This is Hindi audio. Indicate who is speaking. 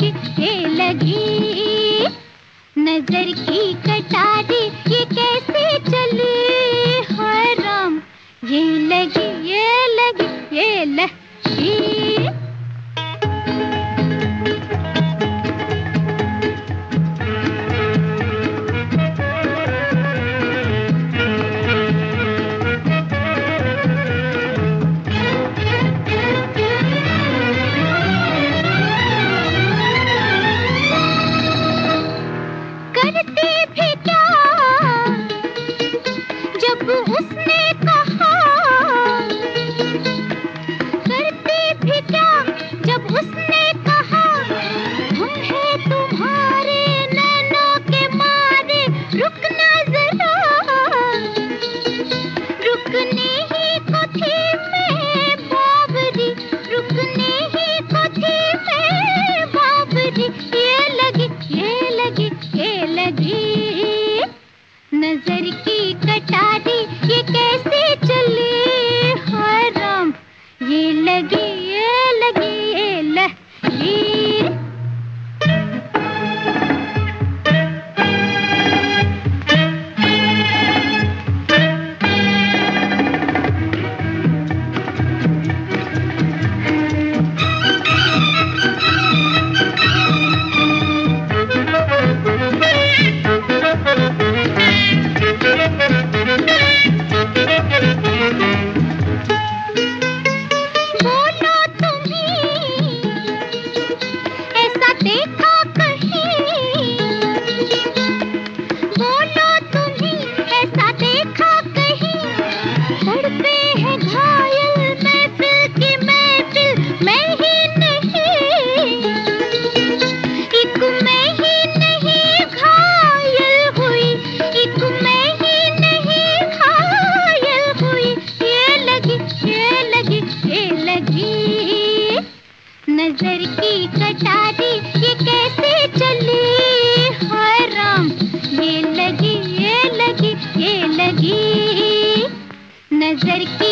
Speaker 1: किससे लगी नज़र की कटारी, ये कैसे चली? हराम, ये लगी ये लगी ये लगी। लगी नज़र की कटारी, ये कैसे चली? हाय राम, ये लगी ये लगी ये लगी। नज़र की